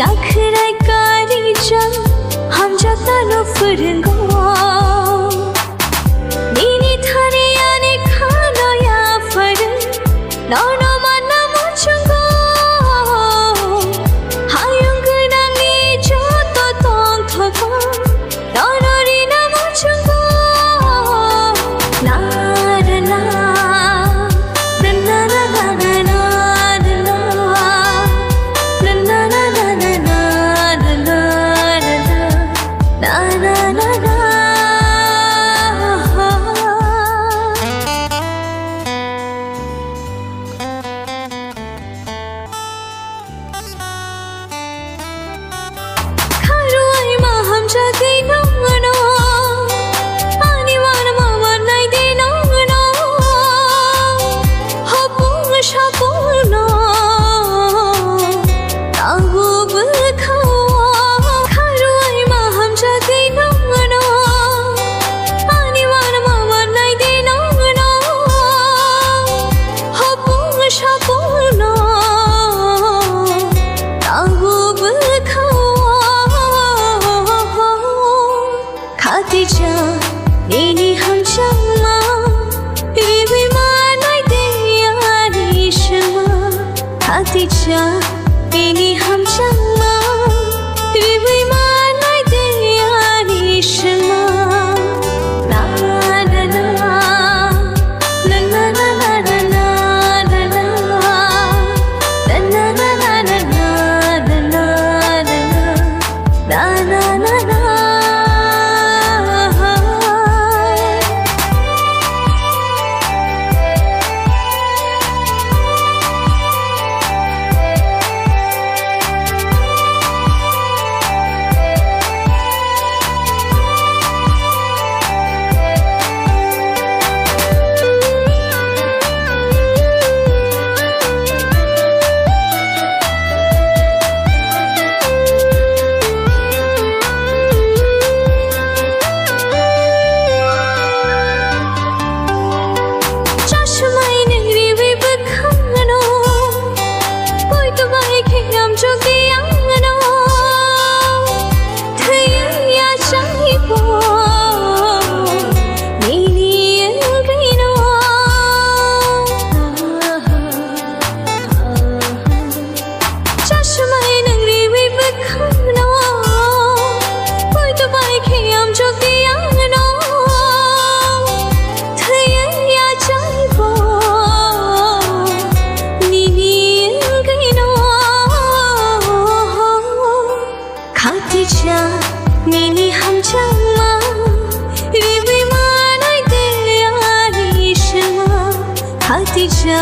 नखरा Hati can beni अल्तिषा